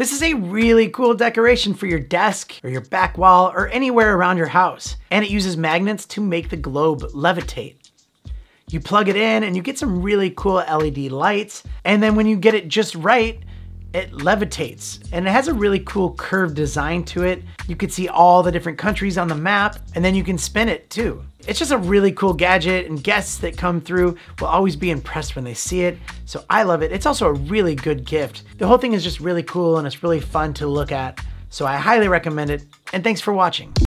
This is a really cool decoration for your desk or your back wall or anywhere around your house. And it uses magnets to make the globe levitate. You plug it in and you get some really cool LED lights. And then when you get it just right, it levitates and it has a really cool curved design to it. You can see all the different countries on the map and then you can spin it too. It's just a really cool gadget and guests that come through will always be impressed when they see it. So I love it. It's also a really good gift. The whole thing is just really cool and it's really fun to look at. So I highly recommend it and thanks for watching.